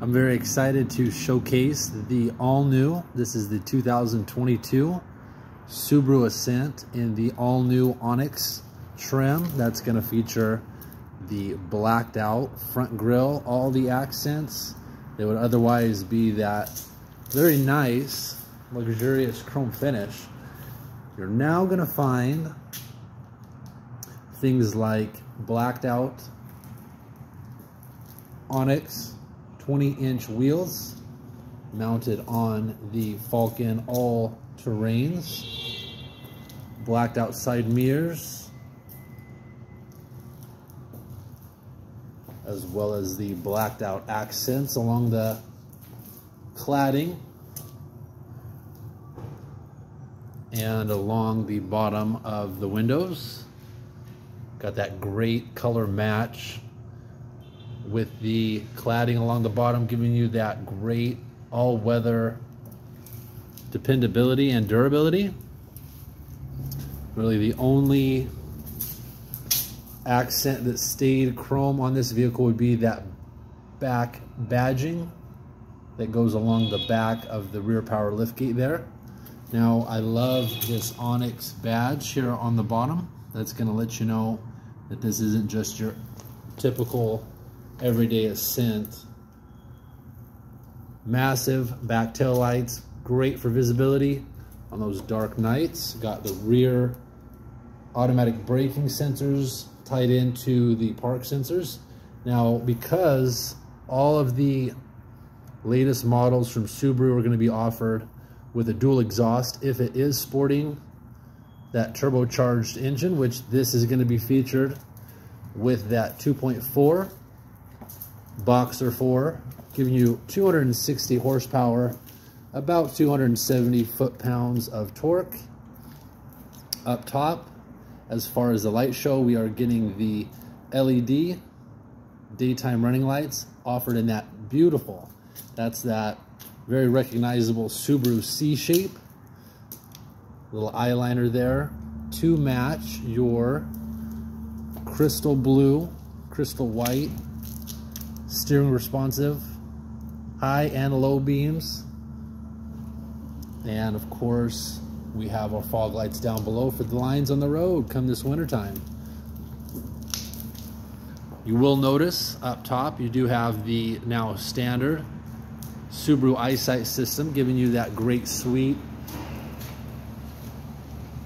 I'm very excited to showcase the all-new, this is the 2022 Subaru Ascent in the all-new Onyx trim. That's going to feature the blacked out front grille, all the accents that would otherwise be that very nice, luxurious chrome finish. You're now going to find things like blacked out Onyx 20 inch wheels mounted on the Falken all terrains, blacked out side mirrors, as well as the blacked out accents along the cladding and along the bottom of the windows. Got that great color match with the cladding along the bottom, giving you that great all-weather dependability and durability. Really the only accent that stayed chrome on this vehicle would be that back badging that goes along the back of the rear power liftgate there. Now I love this Onyx badge here on the bottom. That's gonna let you know that this isn't just your typical everyday ascent. Massive back tail lights, great for visibility on those dark nights. Got the rear automatic braking sensors tied into the park sensors. Now, because all of the latest models from Subaru are going to be offered with a dual exhaust, if it is sporting that turbocharged engine, which this is going to be featured with that 2.4 Boxer 4, giving you 260 horsepower, about 270 foot-pounds of torque. Up top, as far as the light show, we are getting the LED daytime running lights offered in that beautiful, that's that very recognizable Subaru C shape. Little eyeliner there to match your crystal blue, crystal white steering responsive, high and low beams. And of course, we have our fog lights down below for the lines on the road come this wintertime. You will notice up top, you do have the now standard Subaru EyeSight system giving you that great suite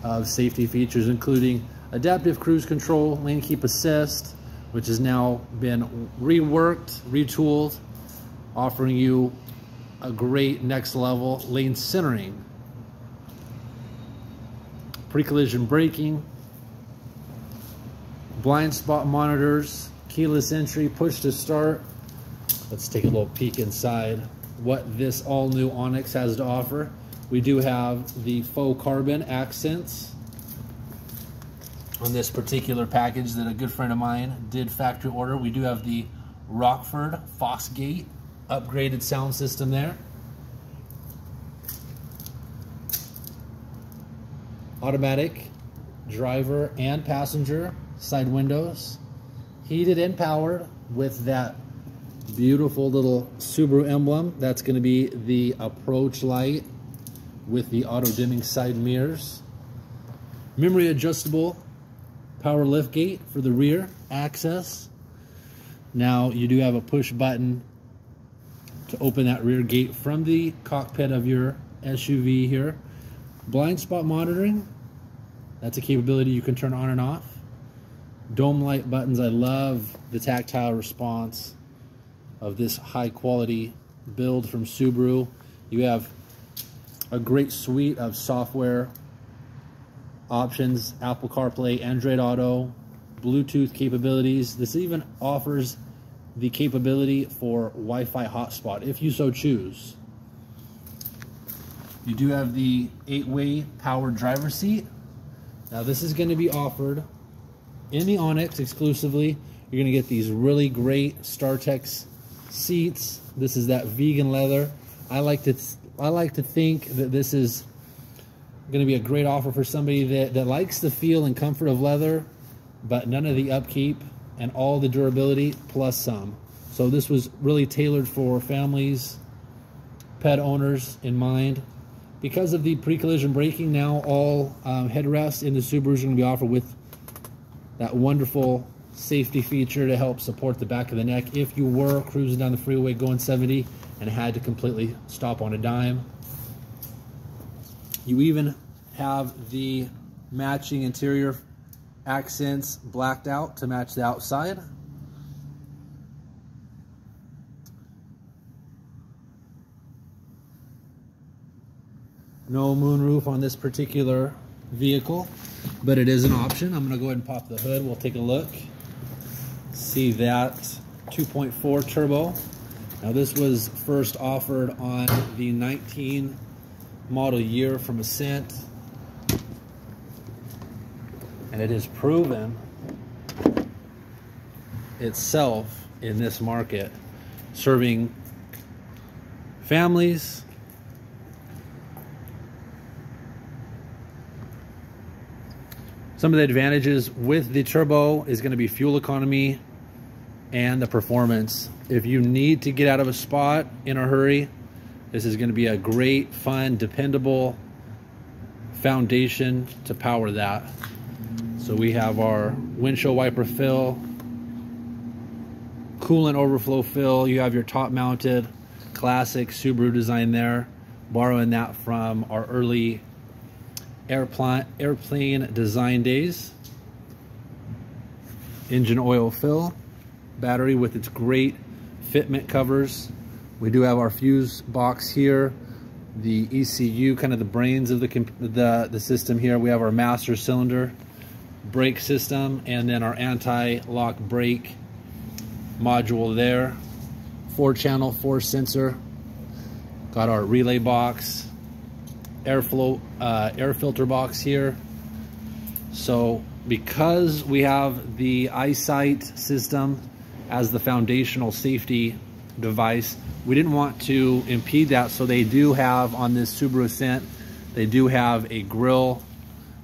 of safety features, including adaptive cruise control, lane keep assist, which has now been reworked, retooled, offering you a great next level lane centering. Pre-collision braking, blind spot monitors, keyless entry, push to start. Let's take a little peek inside what this all new Onyx has to offer. We do have the faux carbon accents on this particular package that a good friend of mine did factory order. We do have the Rockford Fosgate upgraded sound system there. Automatic driver and passenger side windows. Heated and powered with that beautiful little Subaru emblem. That's going to be the approach light with the auto dimming side mirrors. Memory adjustable power lift gate for the rear access. Now you do have a push button to open that rear gate from the cockpit of your SUV here. Blind spot monitoring, that's a capability you can turn on and off. Dome light buttons, I love the tactile response of this high quality build from Subaru. You have a great suite of software options, Apple CarPlay, Android Auto, Bluetooth capabilities. This even offers the capability for Wi-Fi hotspot if you so choose. You do have the eight-way power driver seat. Now this is going to be offered in the Onyx exclusively. You're going to get these really great StarTex seats. This is that vegan leather. I like to I like to think that this is going to be a great offer for somebody that, that likes the feel and comfort of leather, but none of the upkeep and all the durability plus some. So this was really tailored for families, pet owners in mind. Because of the pre-collision braking, now all um, headrests in the Subaru are going to be offered with that wonderful safety feature to help support the back of the neck if you were cruising down the freeway going 70 and had to completely stop on a dime. You even have the matching interior accents blacked out to match the outside. No moonroof on this particular vehicle, but it is an option. I'm gonna go ahead and pop the hood. We'll take a look. See that 2.4 turbo. Now this was first offered on the 19 model year from Ascent. And it has proven itself in this market, serving families, Some of the advantages with the turbo is going to be fuel economy and the performance. If you need to get out of a spot in a hurry, this is going to be a great, fun, dependable foundation to power that. So we have our windshield wiper fill, coolant overflow fill. You have your top mounted classic Subaru design there, borrowing that from our early airplane, airplane design days. Engine oil fill, battery with its great fitment covers. We do have our fuse box here, the ECU, kind of the brains of the, the, the system here. We have our master cylinder brake system and then our anti-lock brake module there. Four channel, four sensor. Got our relay box, airflow uh, air filter box here. So because we have the eyesight system as the foundational safety device, we didn't want to impede that. So they do have on this Subaru Ascent, they do have a grill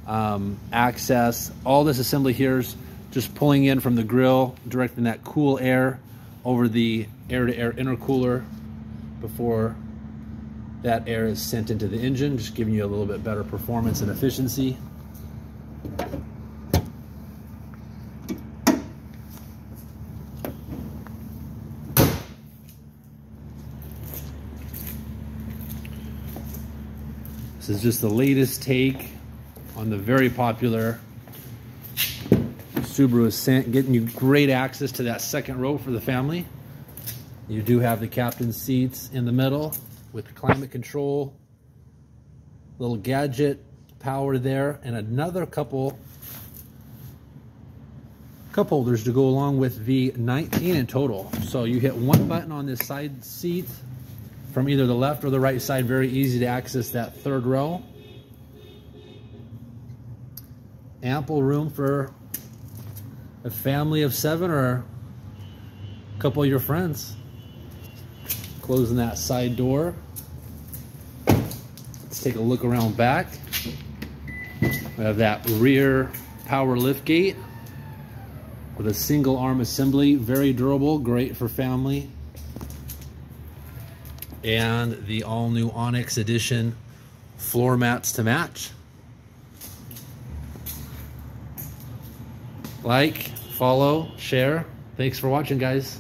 um, access. All this assembly here is just pulling in from the grill, directing that cool air over the air-to-air -air intercooler before that air is sent into the engine, just giving you a little bit better performance and efficiency. This is just the latest take on the very popular Subaru Ascent, getting you great access to that second row for the family. You do have the captain's seats in the middle with climate control, little gadget power there, and another couple cup holders to go along with the 19 in total. So you hit one button on this side seat from either the left or the right side, very easy to access that third row. Ample room for a family of seven or a couple of your friends. Closing that side door. Let's take a look around back. We have that rear power lift gate with a single arm assembly, very durable, great for family. And the all new Onyx Edition floor mats to match. Like, follow, share. Thanks for watching, guys.